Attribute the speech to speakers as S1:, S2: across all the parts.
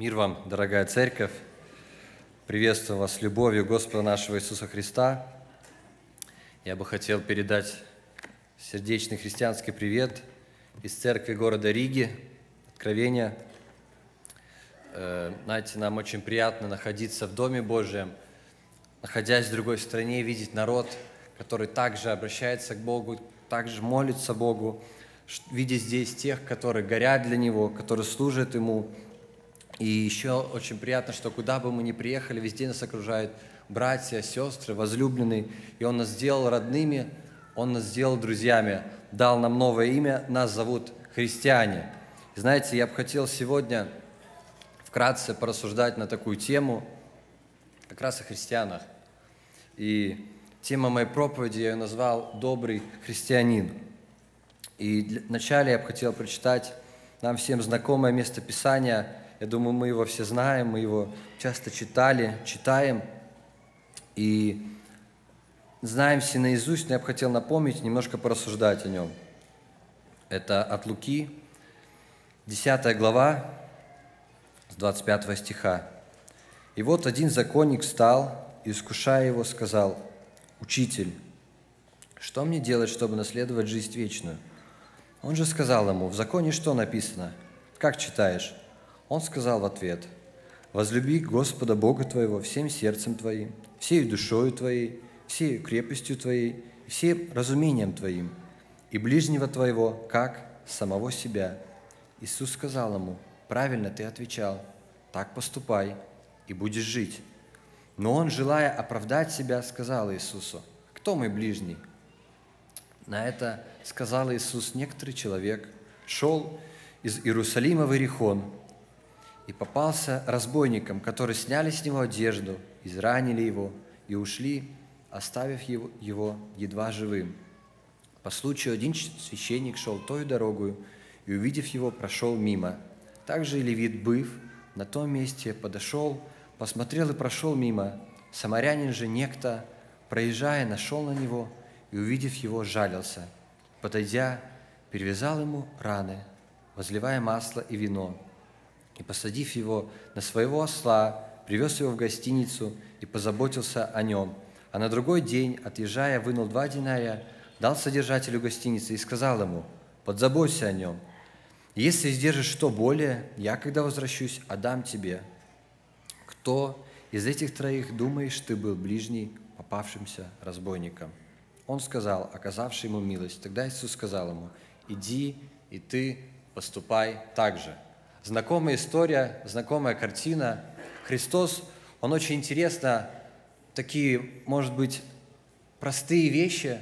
S1: Мир вам, дорогая церковь! Приветствую вас с любовью Господа нашего Иисуса Христа. Я бы хотел передать сердечный христианский привет из церкви города Риги, Откровения. Э, знаете, нам очень приятно находиться в Доме Божьем, находясь в другой стране, видеть народ, который также обращается к Богу, также молится Богу, видеть здесь тех, которые горят для Него, которые служат Ему. И еще очень приятно, что куда бы мы ни приехали, везде нас окружают братья, сестры, возлюбленные. И Он нас сделал родными, Он нас сделал друзьями, дал нам новое имя, нас зовут христиане. И знаете, я бы хотел сегодня вкратце порассуждать на такую тему, как раз о христианах. И тема моей проповеди я назвал «Добрый христианин». И вначале я бы хотел прочитать нам всем знакомое место Писания. Я думаю, мы его все знаем, мы его часто читали, читаем. И знаем все наизусть, но я бы хотел напомнить, немножко порассуждать о нем. Это от Луки, 10 глава, с 25 стиха. «И вот один законник встал и, искушая его, сказал, «Учитель, что мне делать, чтобы наследовать жизнь вечную?» Он же сказал ему, в законе что написано? Как читаешь? Он сказал в ответ, возлюби Господа Бога твоего всем сердцем твоим, всей душою твоей, всей крепостью твоей, всем разумением твоим, и ближнего твоего, как самого себя. Иисус сказал ему, правильно ты отвечал, так поступай, и будешь жить. Но он, желая оправдать себя, сказал Иисусу, кто мой ближний? На это сказал Иисус, некоторый человек шел из Иерусалима в Иерихон и попался разбойникам, которые сняли с него одежду, изранили его и ушли, оставив его, его едва живым. По случаю один священник шел той дорогою и, увидев его, прошел мимо. Также и левит, быв на том месте, подошел, посмотрел и прошел мимо. Самарянин же некто, проезжая, нашел на него – и, увидев его, жалился. Подойдя, перевязал ему раны, возливая масло и вино, и, посадив его на своего осла, привез его в гостиницу и позаботился о нем. А на другой день, отъезжая, вынул два динария, дал содержателю гостиницы и сказал ему, «Подзаботься о нем. Если сдержишь что более, я, когда возвращусь, отдам тебе». Кто из этих троих, думаешь, ты был ближний попавшимся разбойником?» Он сказал, оказавший ему милость. Тогда Иисус сказал ему, иди и ты поступай так же. Знакомая история, знакомая картина. Христос, Он очень интересно, такие, может быть, простые вещи,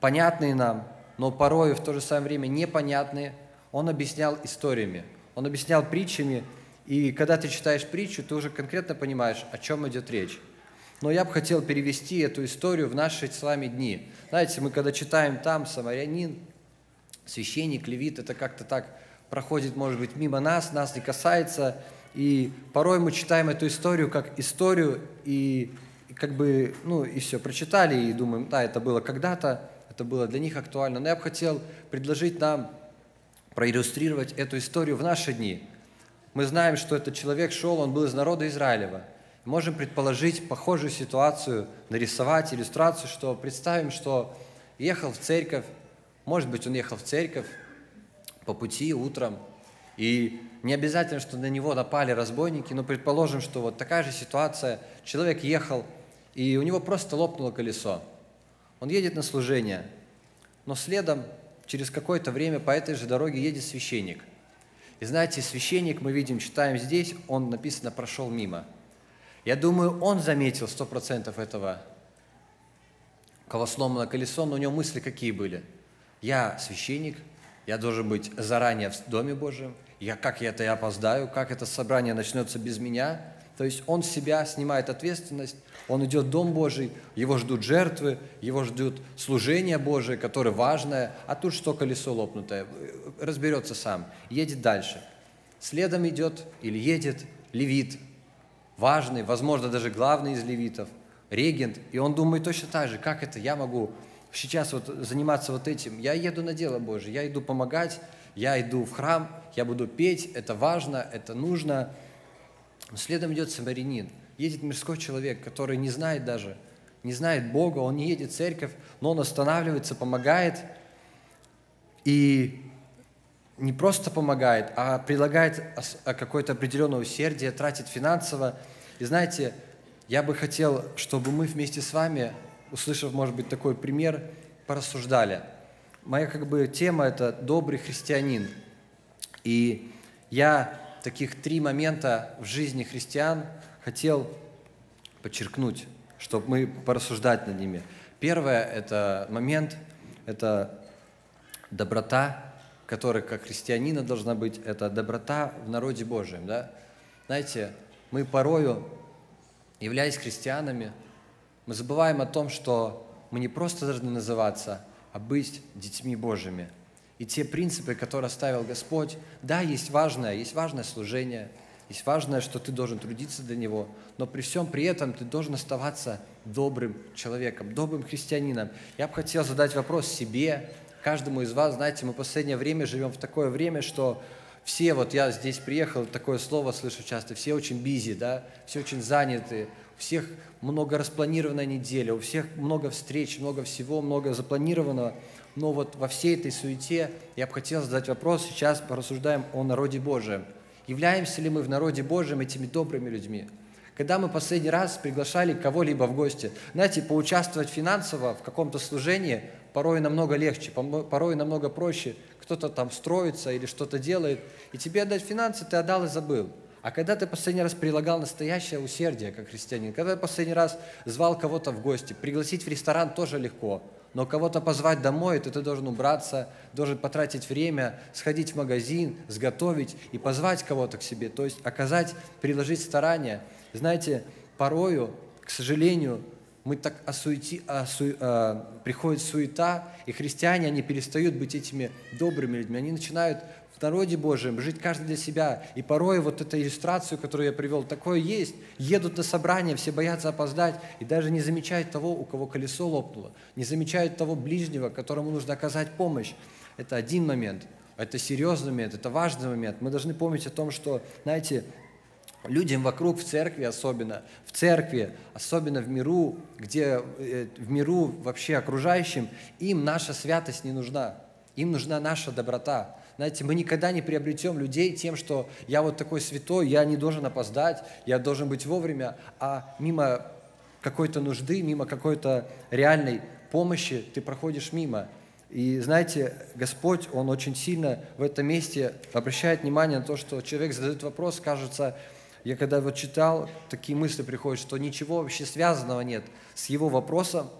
S1: понятные нам, но порой в то же самое время непонятные, Он объяснял историями, Он объяснял притчами, и когда ты читаешь притчу, ты уже конкретно понимаешь, о чем идет речь. Но я бы хотел перевести эту историю в наши с вами дни. Знаете, мы когда читаем там самарянин, священник, левит, это как-то так проходит, может быть, мимо нас, нас не касается. И порой мы читаем эту историю как историю, и, как бы, ну, и все, прочитали, и думаем, да, это было когда-то, это было для них актуально. Но я бы хотел предложить нам проиллюстрировать эту историю в наши дни. Мы знаем, что этот человек шел, он был из народа Израилева – можем предположить похожую ситуацию, нарисовать иллюстрацию, что представим, что ехал в церковь, может быть, он ехал в церковь по пути утром, и не обязательно, что на него напали разбойники, но предположим, что вот такая же ситуация, человек ехал, и у него просто лопнуло колесо. Он едет на служение, но следом через какое-то время по этой же дороге едет священник. И знаете, священник, мы видим, читаем здесь, он написано «прошел мимо». Я думаю, он заметил сто процентов этого, кого сломано колесо, но у него мысли какие были? Я священник, я должен быть заранее в Доме Божьем, я, как я это я опоздаю, как это собрание начнется без меня. То есть он себя снимает ответственность, он идет в Дом Божий, его ждут жертвы, его ждут служение Божие, которое важное, а тут что колесо лопнутое, разберется сам, едет дальше. Следом идет или едет левит, важный, возможно, даже главный из левитов, регент, и он думает точно так же, как это я могу сейчас вот заниматься вот этим. Я еду на дело Божие, я иду помогать, я иду в храм, я буду петь, это важно, это нужно. Следом идет самарянин. Едет мирской человек, который не знает даже, не знает Бога, он не едет в церковь, но он останавливается, помогает. И не просто помогает, а прилагает какое-то определенное усердие, тратит финансово. И знаете, я бы хотел, чтобы мы вместе с вами, услышав, может быть, такой пример, порассуждали. Моя как бы тема – это «добрый христианин». И я таких три момента в жизни христиан хотел подчеркнуть, чтобы мы порассуждать над ними. Первое – это момент, это доброта, которая как христианина должна быть, это доброта в народе Божьем. Да? Знаете, мы порою, являясь христианами, мы забываем о том, что мы не просто должны называться, а быть детьми Божьими. И те принципы, которые оставил Господь, да, есть важное, есть важное служение, есть важное, что ты должен трудиться для Него, но при всем при этом ты должен оставаться добрым человеком, добрым христианином. Я бы хотел задать вопрос себе, каждому из вас, знаете, мы в последнее время живем в такое время, что все, вот я здесь приехал, такое слово слышу часто, все очень бизи, да, все очень заняты, у всех много распланированная неделя, у всех много встреч, много всего, много запланированного. Но вот во всей этой суете я бы хотел задать вопрос, сейчас порассуждаем о народе Божьем. Являемся ли мы в народе Божьем этими добрыми людьми? Когда мы последний раз приглашали кого-либо в гости, знаете, поучаствовать финансово в каком-то служении порой намного легче, порой намного проще. Кто-то там строится или что-то делает, и тебе отдать финансы ты отдал и забыл. А когда ты последний раз прилагал настоящее усердие, как христианин, когда ты последний раз звал кого-то в гости, пригласить в ресторан тоже легко, но кого-то позвать домой, то ты должен убраться, должен потратить время, сходить в магазин, сготовить и позвать кого-то к себе, то есть оказать, приложить старания – знаете, порою, к сожалению, мы так осуети, осу, а, приходит суета, и христиане, они перестают быть этими добрыми людьми, они начинают в народе Божьем жить каждый для себя. И порой вот эту иллюстрацию, которую я привел, такое есть. Едут на собрание, все боятся опоздать и даже не замечают того, у кого колесо лопнуло, не замечают того ближнего, которому нужно оказать помощь. Это один момент. Это серьезный момент, это важный момент. Мы должны помнить о том, что, знаете, людям вокруг в церкви особенно, в церкви, особенно в миру, где э, в миру вообще окружающим, им наша святость не нужна, им нужна наша доброта. Знаете, мы никогда не приобретем людей тем, что я вот такой святой, я не должен опоздать, я должен быть вовремя, а мимо какой-то нужды, мимо какой-то реальной помощи ты проходишь мимо. И знаете, Господь, Он очень сильно в этом месте обращает внимание на то, что человек задает вопрос, кажется, я когда вот читал, такие мысли приходят, что ничего вообще связанного нет с его вопросом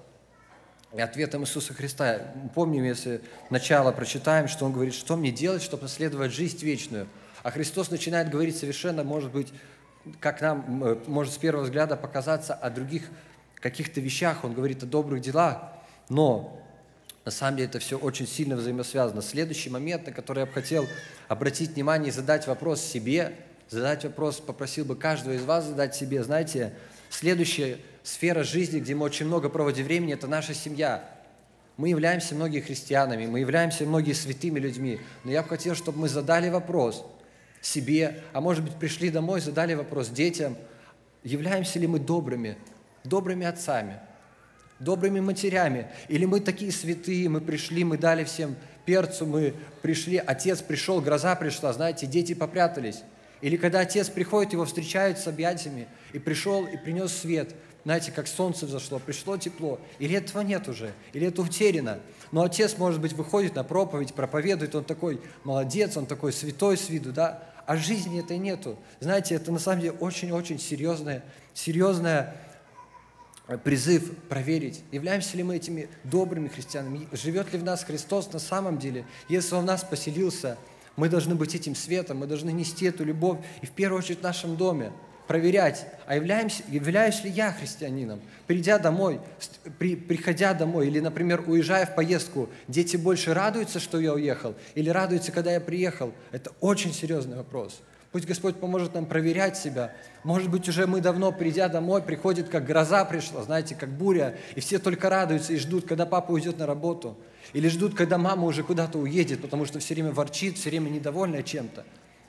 S1: и ответом Иисуса Христа. Помним, если начало прочитаем, что он говорит, что мне делать, чтобы наследовать жизнь вечную. А Христос начинает говорить совершенно, может быть, как нам э, может с первого взгляда показаться о других каких-то вещах, он говорит о добрых делах, но на самом деле это все очень сильно взаимосвязано. Следующий момент, на который я бы хотел обратить внимание и задать вопрос себе – задать вопрос, попросил бы каждого из вас задать себе, знаете, следующая сфера жизни, где мы очень много проводим времени, это наша семья. Мы являемся многие христианами, мы являемся многие святыми людьми, но я бы хотел, чтобы мы задали вопрос себе, а может быть пришли домой, задали вопрос детям, являемся ли мы добрыми, добрыми отцами, добрыми матерями, или мы такие святые, мы пришли, мы дали всем перцу, мы пришли, отец пришел, гроза пришла, знаете, дети попрятались. Или когда отец приходит, его встречают с объятиями, и пришел, и принес свет. Знаете, как солнце взошло, пришло тепло. Или этого нет уже, или это утеряно. Но отец, может быть, выходит на проповедь, проповедует, он такой молодец, он такой святой с виду, да? А жизни этой нету. Знаете, это на самом деле очень-очень серьезное, серьезное призыв проверить, являемся ли мы этими добрыми христианами, живет ли в нас Христос на самом деле, если Он в нас поселился, мы должны быть этим светом, мы должны нести эту любовь, и в первую очередь в нашем доме, проверять, а являюсь, являюсь ли я христианином. Придя домой, при, приходя домой, или, например, уезжая в поездку, дети больше радуются, что я уехал, или радуются, когда я приехал. Это очень серьезный вопрос. Пусть Господь поможет нам проверять себя. Может быть, уже мы давно, придя домой, приходит, как гроза пришла, знаете, как буря, и все только радуются и ждут, когда папа уйдет на работу. Или ждут, когда мама уже куда-то уедет, потому что все время ворчит, все время недовольна чем-то.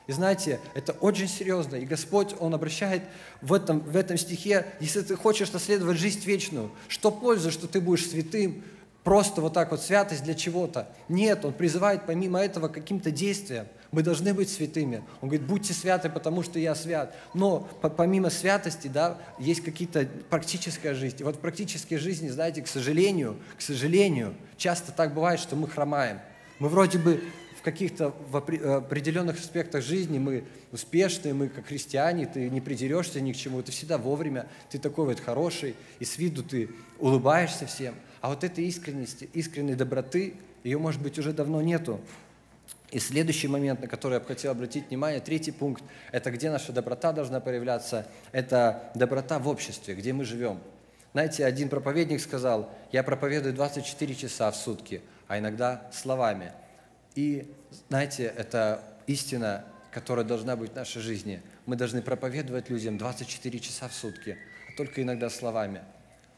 S1: И знаете, это очень серьезно. И Господь, Он обращает в этом, в этом стихе, если ты хочешь наследовать жизнь вечную, что пользы, что ты будешь святым, просто вот так вот святость для чего-то. Нет, Он призывает помимо этого каким-то действиям. Мы должны быть святыми. Он говорит, будьте святы, потому что я свят. Но помимо святости, да, есть какие-то практическая жизнь. И вот в практической жизни, знаете, к сожалению, к сожалению, часто так бывает, что мы хромаем. Мы вроде бы в каких-то в определенных аспектах жизни мы успешные, мы как христиане, ты не придерешься ни к чему, ты всегда вовремя, ты такой вот хороший, и с виду ты улыбаешься всем. А вот этой искренности, искренней доброты, ее, может быть, уже давно нету. И следующий момент, на который я бы хотел обратить внимание, третий пункт, это где наша доброта должна проявляться, это доброта в обществе, где мы живем. Знаете, один проповедник сказал, я проповедую 24 часа в сутки, а иногда словами. И, знаете, это истина, которая должна быть в нашей жизни. Мы должны проповедовать людям 24 часа в сутки, а только иногда словами.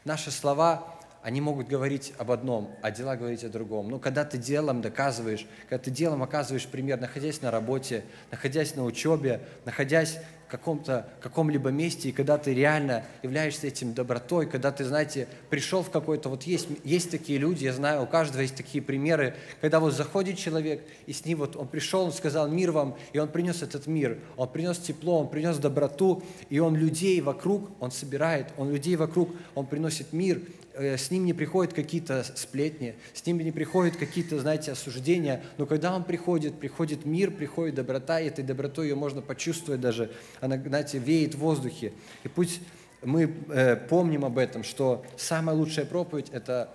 S1: Наши слова они могут говорить об одном, а дела говорить о другом. Но когда ты делом доказываешь, когда ты делом оказываешь пример, находясь на работе, находясь на учебе, находясь в каком-то, каком-либо месте, и когда ты реально являешься этим добротой, когда ты, знаете, пришел в какой-то, вот есть, есть такие люди, я знаю, у каждого есть такие примеры, когда вот заходит человек, и с ним вот он пришел, он сказал мир вам, и он принес этот мир, он принес тепло, он принес доброту, и он людей вокруг, он собирает, он людей вокруг, он приносит мир, с ним не приходят какие-то сплетни, с ним не приходят какие-то, знаете, осуждения, но когда он приходит, приходит мир, приходит доброта, и этой добротой ее можно почувствовать даже, она, знаете, веет в воздухе. И пусть мы э, помним об этом, что самая лучшая проповедь – это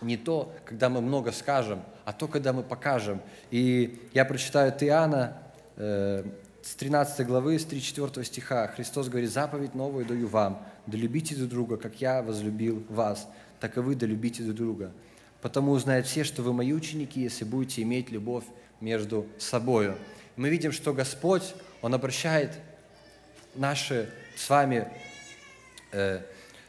S1: не то, когда мы много скажем, а то, когда мы покажем. И я прочитаю Иоанна, э, с 13 главы, с 3-4 стиха. Христос говорит, «Заповедь новую даю вам, да любите друг друга, как я возлюбил вас, так и вы да любите друг друга. Потому узнают все, что вы мои ученики, если будете иметь любовь между собою». Мы видим, что Господь, Он обращает наши с вами э,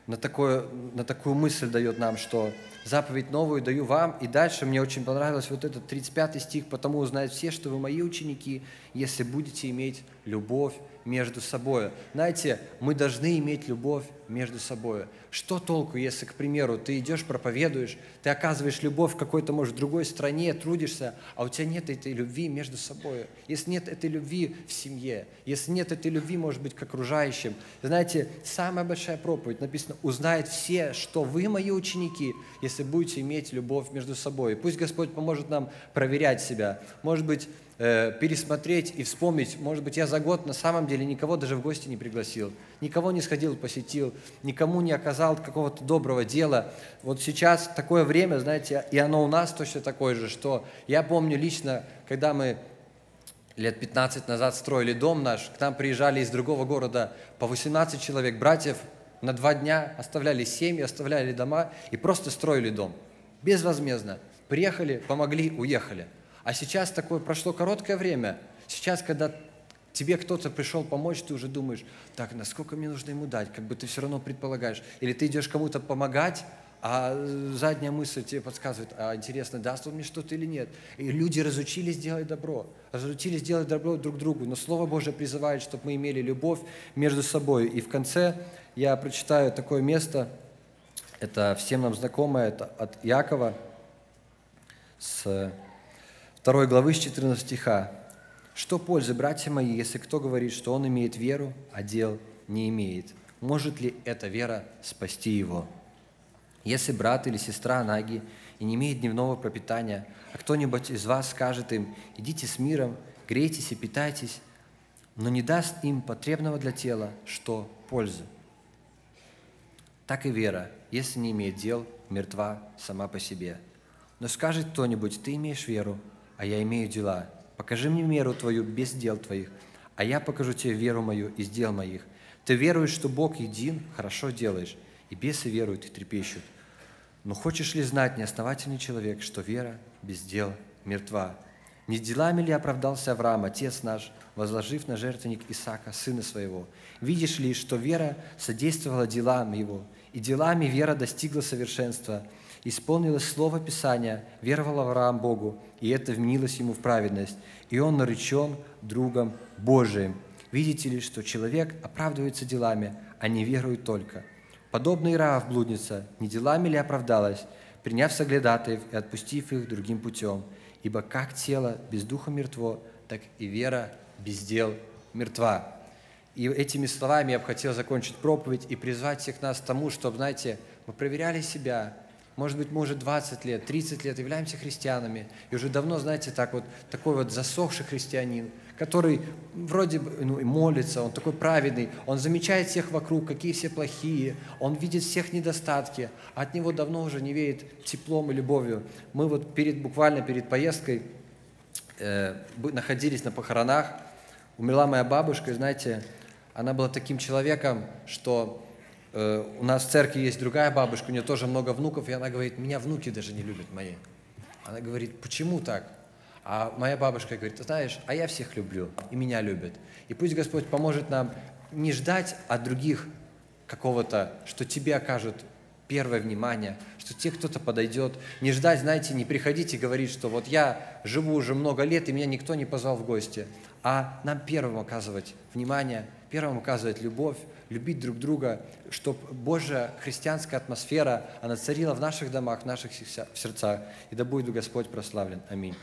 S1: на, такое, на такую мысль дает нам, что заповедь новую даю вам. И дальше мне очень понравилось вот этот 35 стих, «Потому узнают все, что вы мои ученики, если будете иметь любовь между собой. Знаете, мы должны иметь любовь между собой. Что толку, если, к примеру, ты идешь, проповедуешь, ты оказываешь любовь в какой-то, может, другой стране, трудишься, а у тебя нет этой любви между собой. Если нет этой любви в семье, если нет этой любви, может быть, к окружающим. Знаете, самая большая проповедь написано, узнает все, что вы мои ученики, если будете иметь любовь между собой. Пусть Господь поможет нам проверять себя. Может быть, Э, пересмотреть и вспомнить, может быть, я за год на самом деле никого даже в гости не пригласил, никого не сходил, посетил, никому не оказал какого-то доброго дела. Вот сейчас такое время, знаете, и оно у нас точно такое же, что я помню лично, когда мы лет 15 назад строили дом наш, к нам приезжали из другого города по 18 человек, братьев, на два дня оставляли семьи, оставляли дома и просто строили дом. Безвозмездно. Приехали, помогли, уехали – а сейчас такое прошло короткое время. Сейчас, когда тебе кто-то пришел помочь, ты уже думаешь, так, насколько мне нужно ему дать, как бы ты все равно предполагаешь. Или ты идешь кому-то помогать, а задняя мысль тебе подсказывает, а интересно, даст он мне что-то или нет. И люди разучились делать добро, разучились делать добро друг другу, но Слово Божие призывает, чтобы мы имели любовь между собой. И в конце я прочитаю такое место, это всем нам знакомое, это от Якова с 2 главы с 14 стиха. «Что пользы, братья мои, если кто говорит, что он имеет веру, а дел не имеет? Может ли эта вера спасти его? Если брат или сестра наги и не имеет дневного пропитания, а кто-нибудь из вас скажет им, идите с миром, грейтесь и питайтесь, но не даст им потребного для тела, что пользы? Так и вера, если не имеет дел, мертва сама по себе. Но скажет кто-нибудь, ты имеешь веру, а я имею дела. Покажи мне меру Твою без дел Твоих, а я покажу Тебе веру мою из дел моих. Ты веруешь, что Бог един, хорошо делаешь, и бесы веруют и трепещут. Но хочешь ли знать, неосновательный человек, что вера без дел мертва? Не делами ли оправдался Авраам, отец наш, возложив на жертвенник Исаака, сына своего? Видишь ли, что вера содействовала делам его, и делами вера достигла совершенства – Исполнилось слово Писания, веровал Авраам Богу, и это вменилось ему в праведность, и он наречен другом Божиим. Видите ли, что человек оправдывается делами, а не верует только. Подобно Ираав блудница, не делами ли оправдалась, приняв соглядатаев и отпустив их другим путем? Ибо как тело без духа мертво, так и вера без дел мертва. И этими словами я бы хотел закончить проповедь и призвать всех нас к тому, чтобы, знаете, мы проверяли себя, может быть, мы уже 20 лет, 30 лет являемся христианами, и уже давно, знаете, так вот, такой вот засохший христианин, который вроде бы ну, молится, он такой праведный, он замечает всех вокруг, какие все плохие, он видит всех недостатки, а от него давно уже не веет теплом и любовью. Мы вот перед, буквально перед поездкой э, находились на похоронах, умерла моя бабушка, и знаете, она была таким человеком, что у нас в церкви есть другая бабушка, у нее тоже много внуков, и она говорит, меня внуки даже не любят мои. Она говорит, почему так? А моя бабушка говорит, ты знаешь, а я всех люблю, и меня любят. И пусть Господь поможет нам не ждать от других какого-то, что тебе окажут первое внимание, что тебе кто-то подойдет. Не ждать, знаете, не приходить и говорить, что вот я живу уже много лет, и меня никто не позвал в гости. А нам первым оказывать внимание, первым оказывать любовь, любить друг друга, чтобы Божья христианская атмосфера, она царила в наших домах, в наших сердцах. И да будет Господь прославлен. Аминь.